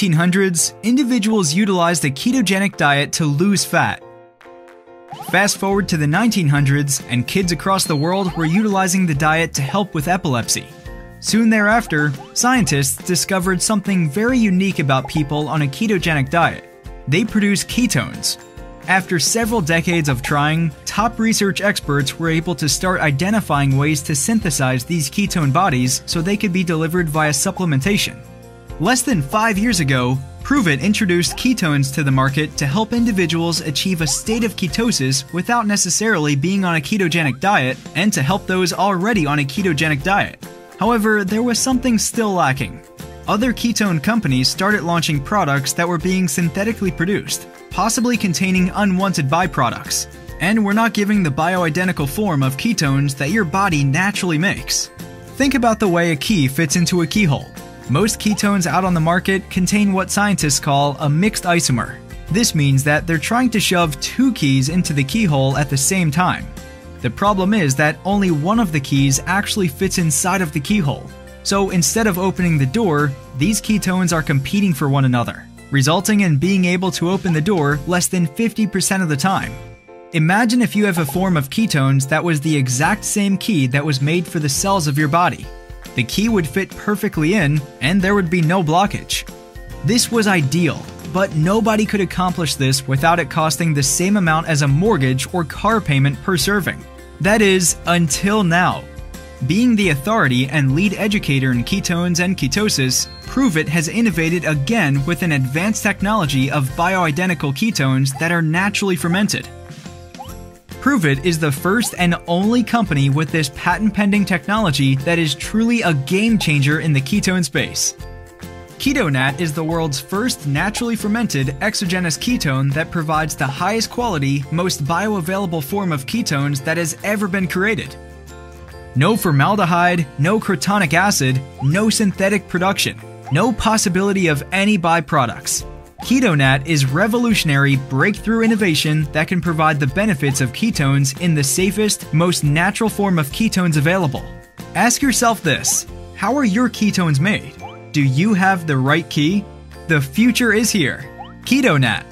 1800s, individuals utilized a ketogenic diet to lose fat. Fast forward to the 1900s, and kids across the world were utilizing the diet to help with epilepsy. Soon thereafter, scientists discovered something very unique about people on a ketogenic diet. They produce ketones. After several decades of trying, top research experts were able to start identifying ways to synthesize these ketone bodies so they could be delivered via supplementation. Less than five years ago, Pruvit introduced ketones to the market to help individuals achieve a state of ketosis without necessarily being on a ketogenic diet and to help those already on a ketogenic diet. However, there was something still lacking. Other ketone companies started launching products that were being synthetically produced, possibly containing unwanted byproducts, and were not giving the bioidentical form of ketones that your body naturally makes. Think about the way a key fits into a keyhole. Most ketones out on the market contain what scientists call a mixed isomer. This means that they're trying to shove two keys into the keyhole at the same time. The problem is that only one of the keys actually fits inside of the keyhole. So instead of opening the door, these ketones are competing for one another, resulting in being able to open the door less than 50% of the time. Imagine if you have a form of ketones that was the exact same key that was made for the cells of your body the key would fit perfectly in and there would be no blockage. This was ideal, but nobody could accomplish this without it costing the same amount as a mortgage or car payment per serving. That is, until now. Being the authority and lead educator in ketones and ketosis, Pruvit has innovated again with an advanced technology of bioidentical ketones that are naturally fermented. Pruvit is the first and only company with this patent pending technology that is truly a game changer in the ketone space. KetoNat is the world's first naturally fermented exogenous ketone that provides the highest quality, most bioavailable form of ketones that has ever been created. No formaldehyde, no crotonic acid, no synthetic production, no possibility of any byproducts. KetoNat is revolutionary breakthrough innovation that can provide the benefits of ketones in the safest, most natural form of ketones available. Ask yourself this How are your ketones made? Do you have the right key? The future is here. KetoNat.